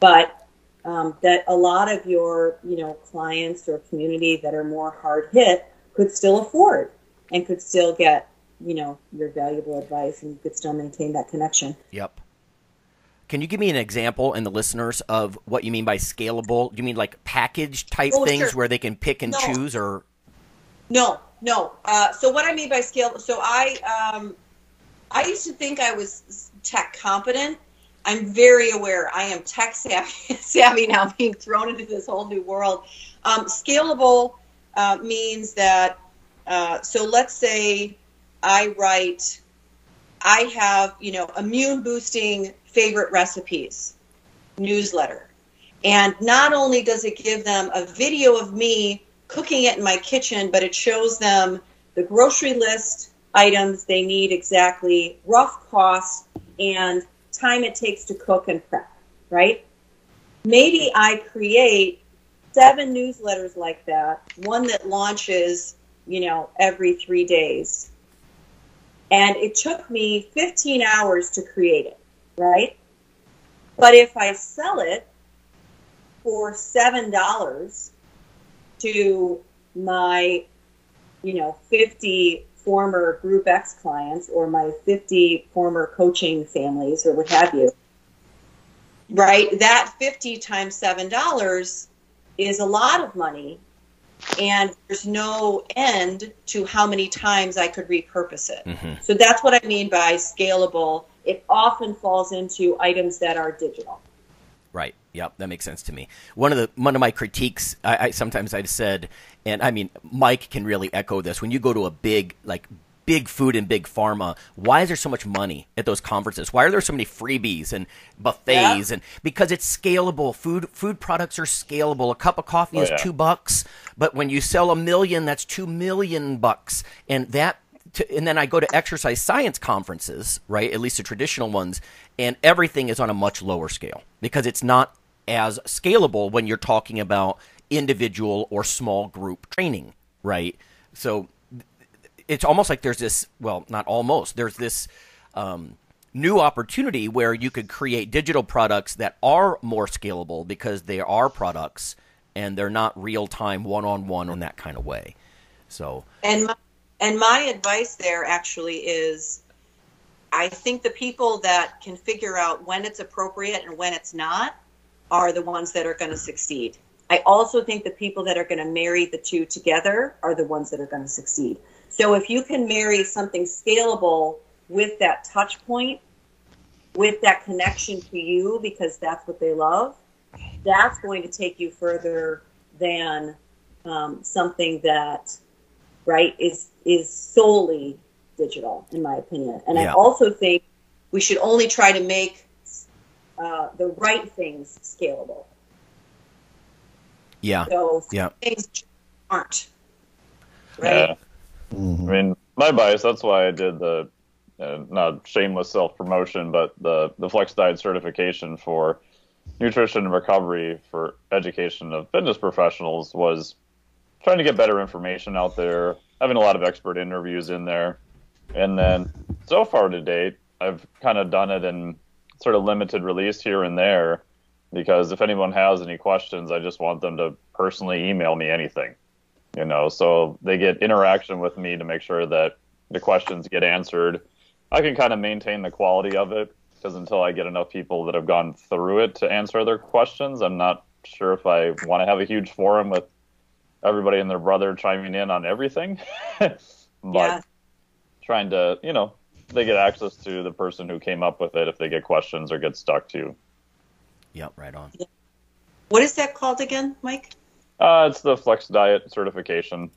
but um, that a lot of your you know clients or community that are more hard hit could still afford and could still get you know your valuable advice and you could still maintain that connection. Yep. Can you give me an example and the listeners of what you mean by scalable? Do you mean like package type oh, things sure. where they can pick and no. choose or No, no. Uh, so what I mean by scale so I um, I used to think I was tech competent I'm very aware. I am tech savvy, savvy now, being thrown into this whole new world. Um, scalable uh, means that, uh, so let's say I write, I have, you know, immune boosting favorite recipes newsletter. And not only does it give them a video of me cooking it in my kitchen, but it shows them the grocery list items they need exactly, rough cost, and time it takes to cook and prep, right? Maybe I create seven newsletters like that, one that launches, you know, every three days. And it took me 15 hours to create it, right? But if I sell it for $7 to my, you know, 50 former Group X clients or my 50 former coaching families or what have you, right? That 50 times $7 is a lot of money. And there's no end to how many times I could repurpose it. Mm-hmm. So that's what I mean by scalable. It often falls into items that are digital. Right. Yep, that makes sense to me. One of the one of my critiques, I, I sometimes I've said, and I mean Mike can really echo this. When you go to a big like big food and big pharma, why is there so much money at those conferences? Why are there so many freebies and buffets? Yeah. And because it's scalable. Food food products are scalable. A cup of coffee oh, is yeah. two bucks, but when you sell a million, that's two million bucks, and that to, and then I go to exercise science conferences, right? At least the traditional ones, and everything is on a much lower scale because it's not as scalable when you're talking about individual or small group training, right? So it's almost like there's this, well, not almost, there's this um, new opportunity where you could create digital products that are more scalable because they are products and they're not real time, one on one in that kind of way. So, and my, and my advice there actually is I think the people that can figure out when it's appropriate and when it's not are the ones that are going to succeed. I also think the people that are going to marry the two together are the ones that are going to succeed. So if you can marry something scalable with that touch point, with that connection to you because that's what they love, that's going to take you further than um, something that, right, is is solely digital, in my opinion. And yeah. I also think we should only try to make uh, the right things scalable. Yeah. So yeah. things aren't. Right. Mm-hmm. I mean, my bias. That's why I did the uh, not shameless self promotion, but the the Flex Diet certification for nutrition and recovery for education of fitness professionals was trying to get better information out there, having a lot of expert interviews in there, and then so far to date, I've kind of done it in sort of limited release here and there because if anyone has any questions, I just want them to personally email me anything, you know, so they get interaction with me to make sure that the questions get answered. I can kind of maintain the quality of it because until I get enough people that have gone through it to answer their questions, I'm not sure if I want to have a huge forum with everybody and their brother chiming in on everything. but yeah. trying to, you know, they get access to the person who came up with it if they get questions or get stuck too. Yep, right on. What is that called again, Mike? Uh, it's the Flex Diet certification.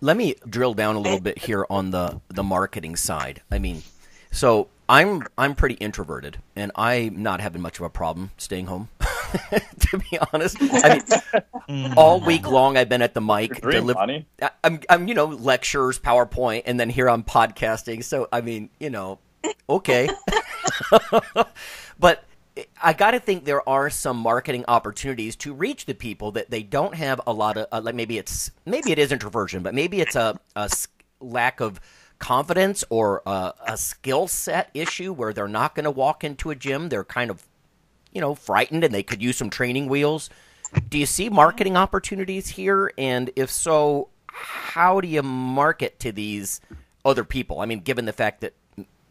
Let me drill down a little bit here on the the marketing side. I mean, so I'm I'm pretty introverted, and I'm not having much of a problem staying home. to be honest, I mean, all week long I've been at the mic. Deli- I'm, I'm, you know, lectures, PowerPoint, and then here I'm podcasting. So I mean, you know, okay, but I got to think there are some marketing opportunities to reach the people that they don't have a lot of. Uh, like maybe it's maybe it is introversion, but maybe it's a, a lack of confidence or a, a skill set issue where they're not going to walk into a gym. They're kind of, you know, frightened and they could use some training wheels. Do you see marketing opportunities here? And if so, how do you market to these other people? I mean, given the fact that,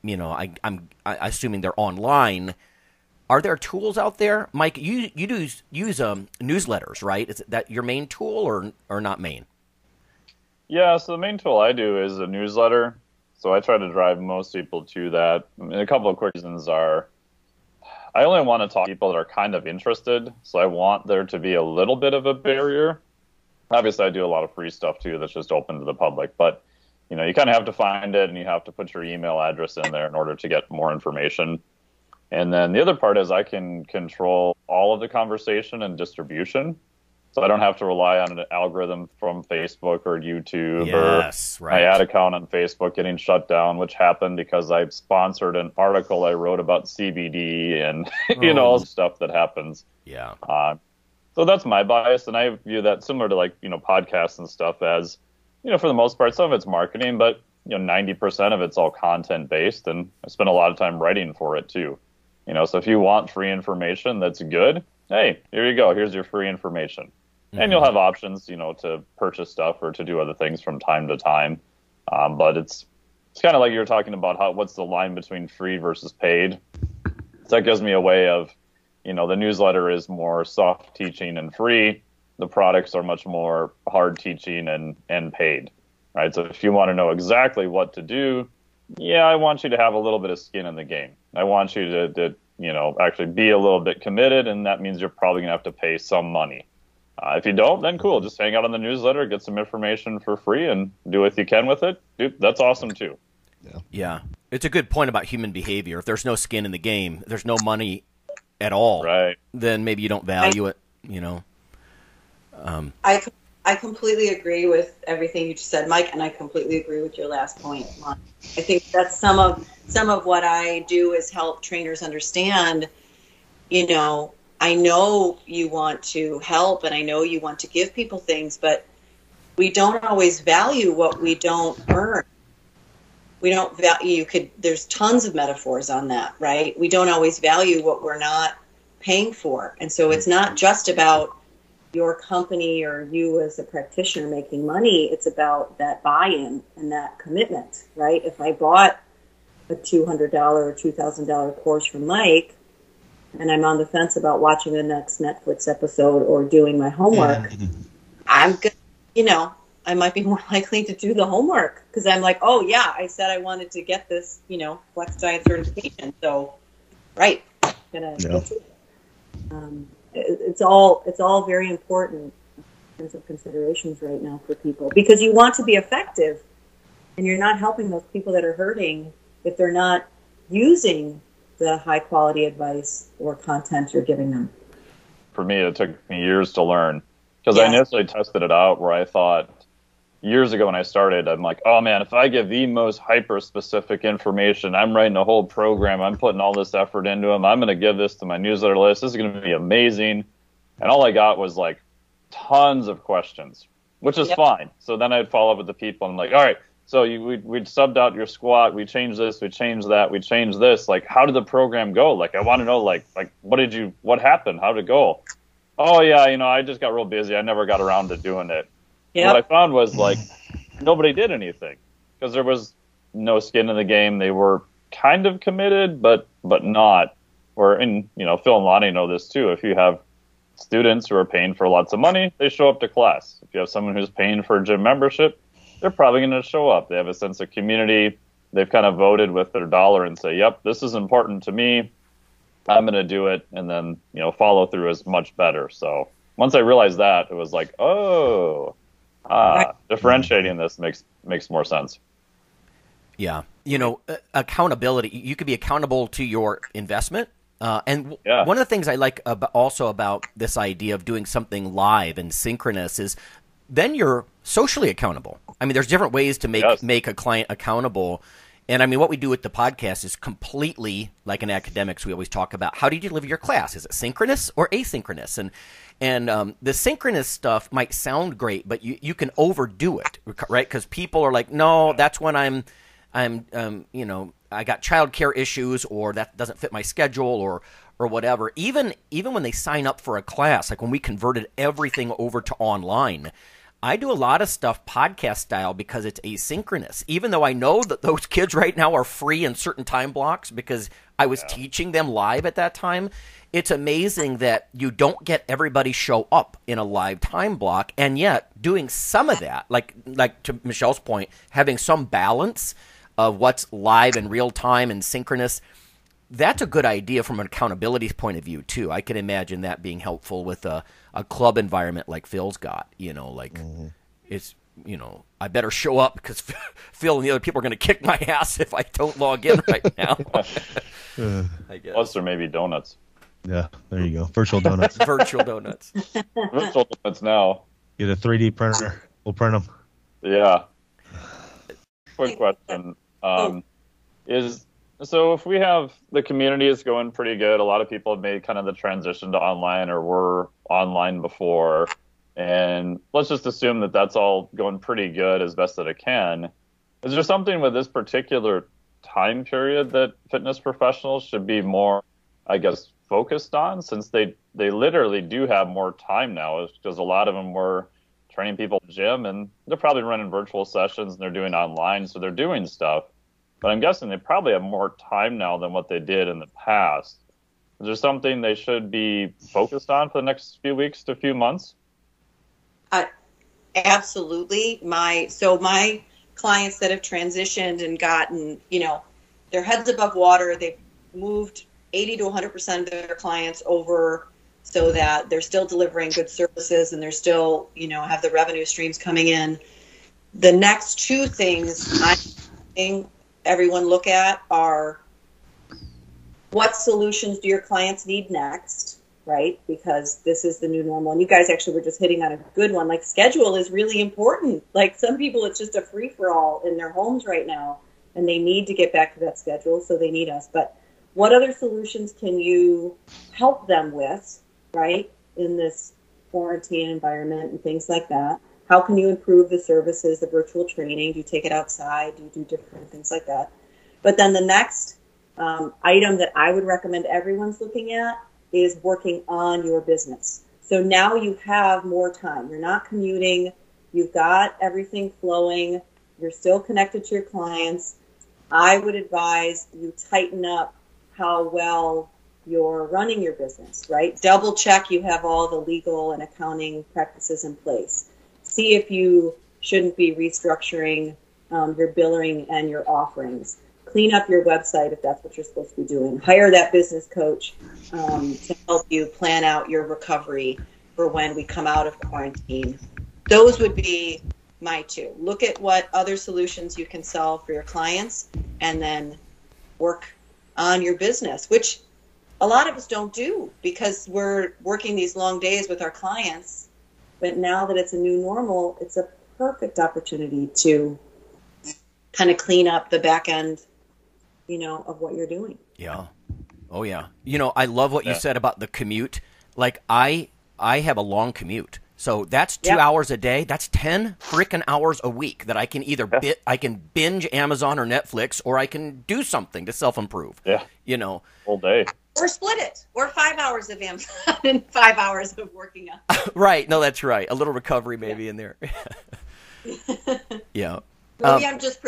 you know, I, I'm I, assuming they're online. Are there tools out there, Mike? You you do use um, newsletters, right? Is that your main tool or or not main? Yeah, so the main tool I do is a newsletter. So I try to drive most people to that. I mean, a couple of quick reasons are I only want to talk to people that are kind of interested. So I want there to be a little bit of a barrier. Obviously, I do a lot of free stuff too that's just open to the public, but you know, you kind of have to find it and you have to put your email address in there in order to get more information. And then the other part is I can control all of the conversation and distribution so I don't have to rely on an algorithm from Facebook or YouTube yes, or right. my ad account on Facebook getting shut down, which happened because I sponsored an article I wrote about CBD and you oh. know all stuff that happens. Yeah. Uh, so that's my bias, and I view that similar to like you know podcasts and stuff as you know for the most part some of it's marketing, but you know ninety percent of it's all content based, and I spend a lot of time writing for it too. You know, so if you want free information that's good, hey, here you go. Here's your free information mm-hmm. and you'll have options, you know, to purchase stuff or to do other things from time to time. Um, but it's it's kind of like you were talking about how what's the line between free versus paid. So that gives me a way of, you know, the newsletter is more soft teaching and free. The products are much more hard teaching and and paid, right? So if you want to know exactly what to do, yeah, I want you to have a little bit of skin in the game. I want you to, to you know actually be a little bit committed, and that means you're probably gonna have to pay some money. Uh, if you don't, then cool. Just hang out on the newsletter, get some information for free, and do what you can with it. Dude, that's awesome too. Yeah. yeah, it's a good point about human behavior. If there's no skin in the game, there's no money at all. Right. Then maybe you don't value I, it. You know. Um, I I completely agree with everything you just said, Mike, and I completely agree with your last point. I think that's some of some of what I do is help trainers understand. You know, I know you want to help and I know you want to give people things, but we don't always value what we don't earn. We don't value, you could, there's tons of metaphors on that, right? We don't always value what we're not paying for. And so it's not just about your company or you as a practitioner making money, it's about that buy in and that commitment, right? If I bought a $200 or $2,000 course from Mike, and I'm on the fence about watching the next Netflix episode or doing my homework, I'm good. You know, I might be more likely to do the homework because I'm like, oh yeah, I said I wanted to get this, you know, flex diet certification. So, right, gonna. Yeah. Um, it, it's all it's all very important in terms of considerations right now for people because you want to be effective, and you're not helping those people that are hurting if they're not using the high quality advice or content you're giving them? For me, it took me years to learn because I initially tested it out where I thought, years ago when I started, I'm like, oh man, if I give the most hyper specific information, I'm writing a whole program, I'm putting all this effort into them, I'm going to give this to my newsletter list, this is going to be amazing. And all I got was like tons of questions, which is yep. fine. So then I'd follow up with the people and I'm like, all right, so you, we'd, we'd subbed out your squat, we changed this, we changed that, we changed this. Like, how did the program go? Like, I want to know, like, like what did you, what happened? How did it go? Oh yeah, you know, I just got real busy. I never got around to doing it. Yep. What I found was like nobody did anything because there was no skin in the game. They were kind of committed, but but not. Or in you know, Phil and Lonnie know this too. If you have students who are paying for lots of money, they show up to class. If you have someone who's paying for a gym membership, they're probably going to show up. They have a sense of community. They've kind of voted with their dollar and say, "Yep, this is important to me. I'm going to do it," and then you know, follow through is much better. So once I realized that, it was like, oh, uh, differentiating this makes makes more sense. Yeah, you know, accountability. You could be accountable to your investment. Uh, and yeah. one of the things I like about, also about this idea of doing something live and synchronous is then you're socially accountable. I mean, there's different ways to make yes. make a client accountable. And I mean, what we do with the podcast is completely like in academics. We always talk about how do you deliver your class? Is it synchronous or asynchronous? And and um, the synchronous stuff might sound great, but you, you can overdo it, right? Because people are like, no, that's when I'm, I'm, um, you know, I got childcare issues, or that doesn't fit my schedule, or or whatever. Even even when they sign up for a class, like when we converted everything over to online, I do a lot of stuff podcast style because it's asynchronous. Even though I know that those kids right now are free in certain time blocks because I was yeah. teaching them live at that time, it's amazing that you don't get everybody show up in a live time block and yet doing some of that like like to Michelle's point having some balance of what's live and real time and synchronous that's a good idea from an accountability point of view too I can imagine that being helpful with a, a club environment like Phil's got you know like mm-hmm. it's you know I better show up because Phil and the other people are going to kick my ass if I don't log in right now I guess. Plus, there may be donuts. Yeah, there you go. Virtual donuts. Virtual donuts. Virtual donuts now. Get a 3D printer. We'll print them. Yeah. Quick question. Um, is so if we have the community is going pretty good, a lot of people have made kind of the transition to online or were online before, and let's just assume that that's all going pretty good as best that it can. Is there something with this particular time period that fitness professionals should be more, I guess, focused on since they they literally do have more time now? Because a lot of them were training people gym and they're probably running virtual sessions and they're doing online. So they're doing stuff but i'm guessing they probably have more time now than what they did in the past. Is there something they should be focused on for the next few weeks to a few months? Uh, absolutely. My so my clients that have transitioned and gotten you know their heads above water they've moved 80 to 100% of their clients over so that they're still delivering good services and they're still, you know, have the revenue streams coming in. The next two things I think everyone look at are what solutions do your clients need next, right? Because this is the new normal. And you guys actually were just hitting on a good one. Like schedule is really important. Like some people, it's just a free for all in their homes right now and they need to get back to that schedule. So they need us. But what other solutions can you help them with, right, in this quarantine environment and things like that? How can you improve the services, the virtual training? Do you take it outside? Do you do different things like that? But then the next um, item that I would recommend everyone's looking at is working on your business. So now you have more time. You're not commuting. You've got everything flowing. You're still connected to your clients. I would advise you tighten up how well you're running your business, right? Double check you have all the legal and accounting practices in place. See if you shouldn't be restructuring um, your billing and your offerings. Clean up your website if that's what you're supposed to be doing. Hire that business coach um, to help you plan out your recovery for when we come out of quarantine. Those would be my two. Look at what other solutions you can sell for your clients and then work on your business, which a lot of us don't do because we're working these long days with our clients. But now that it's a new normal, it's a perfect opportunity to kind of clean up the back end, you know, of what you're doing. Yeah. Oh yeah. You know, I love what you said about the commute. Like I I have a long commute. So that's 2 Yep. hours a day. That's 10 freaking hours a week that I can either bit I can binge Amazon or Netflix or I can do something to self-improve. Yeah, You know. whole day. Or split it, or five hours of Amazon and five hours of working out. Right. No, that's right. A little recovery maybe in there. yeah. Maybe Um, I'm just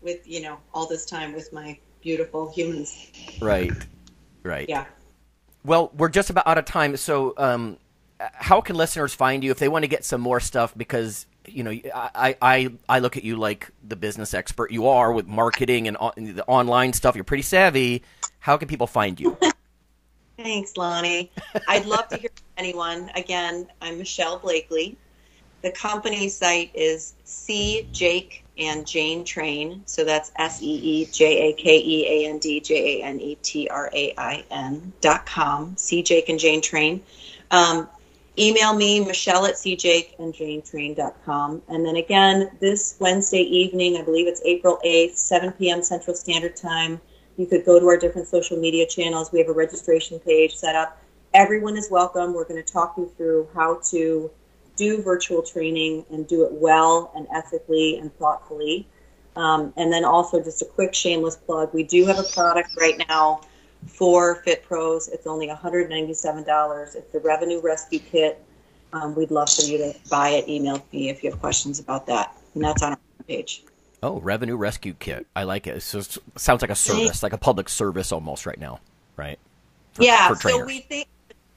with you know all this time with my beautiful humans. Right. Right. Yeah. Well, we're just about out of time. So, um, how can listeners find you if they want to get some more stuff? Because you know, I, I I look at you like the business expert you are with marketing and on, the online stuff. You're pretty savvy. How can people find you? Thanks, Lonnie. I'd love to hear from anyone. Again, I'm Michelle Blakely. The company site is See Jake and Jane Train. So that's S E E J A K E A N D J A N E T R A I N dot com. See Jake and Jane Train. Um, email me, Michelle at seejakeandjanetrain.com. And then again, this Wednesday evening, I believe it's April 8th, 7 p.m. Central Standard Time. You could go to our different social media channels. We have a registration page set up. Everyone is welcome. We're going to talk you through how to do virtual training and do it well and ethically and thoughtfully. Um, and then also just a quick shameless plug. We do have a product right now for Fit Pros. It's only $197. It's the Revenue Rescue Kit. Um, we'd love for you to buy it. Email me if you have questions about that. And that's on our page. Oh, Revenue Rescue Kit. I like it. So it sounds like a service, like a public service almost right now, right? For- yeah, for so we think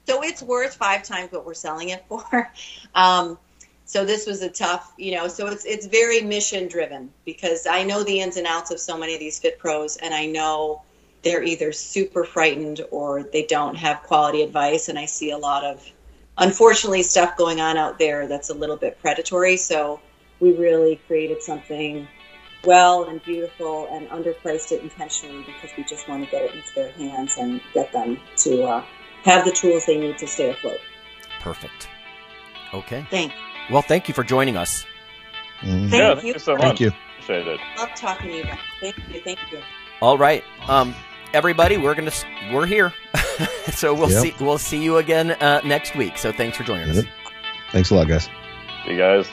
so it's worth five times what we're selling it for. Um, so this was a tough, you know, so it's it's very mission driven because I know the ins and outs of so many of these fit pros and I know they're either super frightened or they don't have quality advice and I see a lot of unfortunately stuff going on out there that's a little bit predatory. So we really created something well and beautiful and underpriced it intentionally because we just want to get it into their hands and get them to uh, have the tools they need to stay afloat. Perfect. Okay. Thanks. Well, thank you for joining us. Thank yeah, you. thank you so much. Thank you. Appreciate it. Love talking to you guys. Thank you. Thank you. All right, um, everybody, we're gonna we're here, so we'll Yep. see we'll see you again uh, next week. So thanks for joining us. Thanks a lot, guys. See you guys.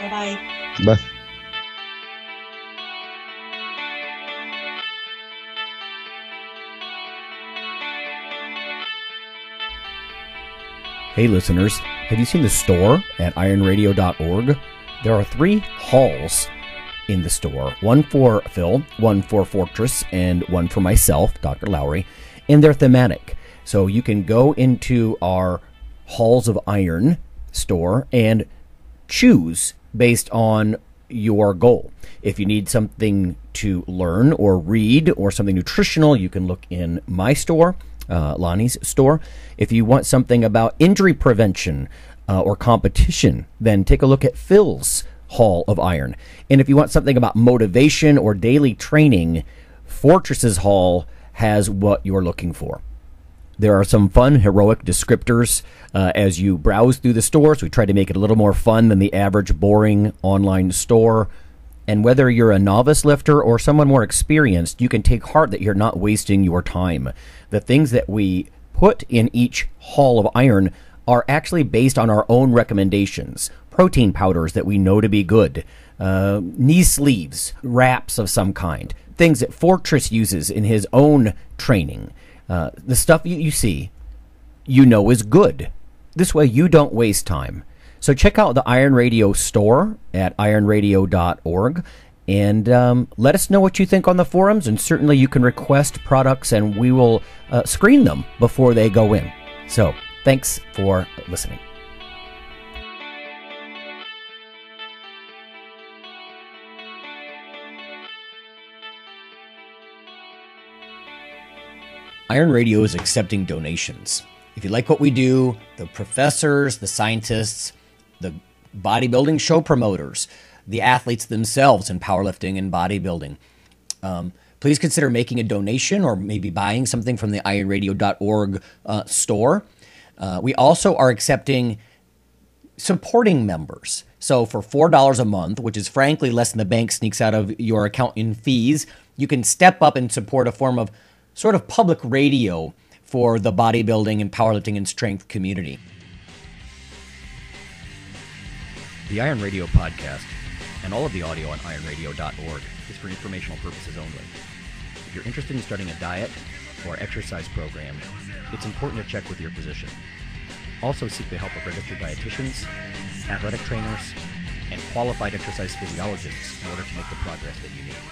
Bye bye. Hey listeners, have you seen the store at ironradio.org? There are three halls in the store one for Phil, one for Fortress, and one for myself, Dr. Lowery, and they're thematic. So you can go into our Halls of Iron store and choose based on your goal. If you need something to learn or read or something nutritional, you can look in my store, uh, Lonnie's store. If you want something about injury prevention uh, or competition, then take a look at Phil's Hall of Iron. And if you want something about motivation or daily training, Fortress's Hall has what you're looking for. There are some fun, heroic descriptors uh, as you browse through the stores. We try to make it a little more fun than the average boring online store. And whether you're a novice lifter or someone more experienced, you can take heart that you're not wasting your time. The things that we put in each hall of iron are actually based on our own recommendations. Protein powders that we know to be good, uh, knee sleeves, wraps of some kind, things that Fortress uses in his own training. Uh, the stuff you, you see, you know is good. This way, you don't waste time. So check out the Iron Radio store at ironradio.org and um, let us know what you think on the forums. And certainly, you can request products, and we will uh, screen them before they go in. So thanks for listening. Iron Radio is accepting donations. If you like what we do, the professors, the scientists, the bodybuilding show promoters, the athletes themselves in powerlifting and bodybuilding, um, please consider making a donation or maybe buying something from the ironradio.org uh, store. Uh, we also are accepting supporting members. So for $4 a month, which is frankly less than the bank sneaks out of your account in fees, you can step up and support a form of sort of public radio for the bodybuilding and powerlifting and strength community. The Iron Radio podcast and all of the audio on ironradio.org is for informational purposes only. If you're interested in starting a diet or exercise program, it's important to check with your physician. Also seek the help of registered dietitians, athletic trainers, and qualified exercise physiologists in order to make the progress that you need.